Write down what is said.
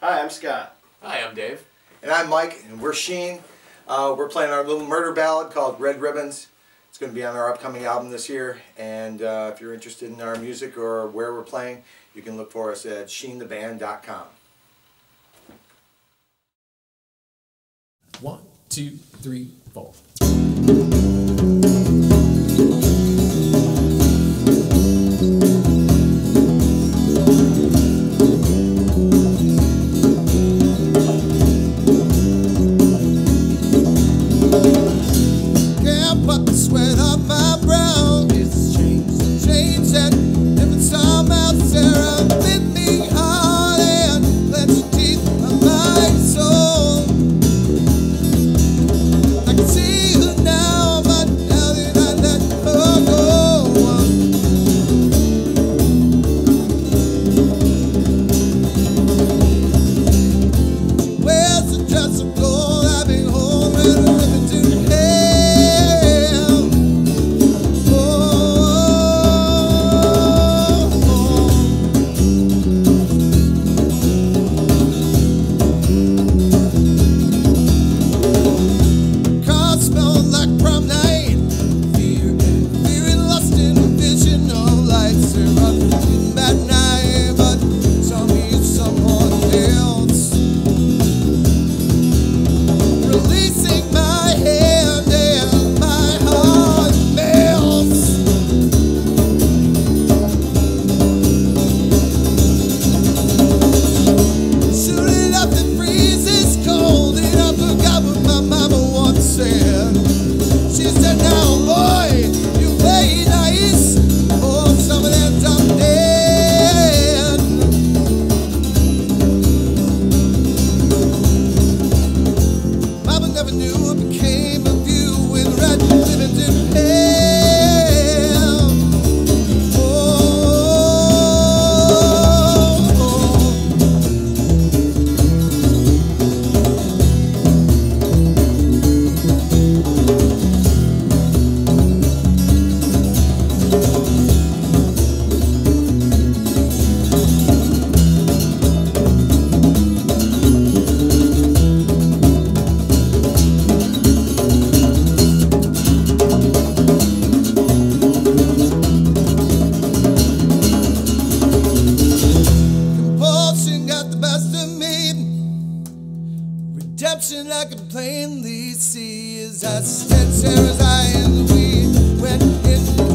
Hi, I'm Scott. Hi, I'm Dave. And I'm Mike, and we're Sheen. Uh, we're playing our little murder ballad called Red Ribbons. It's going to be on our upcoming album this year. And uh, if you're interested in our music or where we're playing, you can look for us at sheentheband.com. One, two, three, four. Se could plainly see as I stand Sarah's eye, and we went in.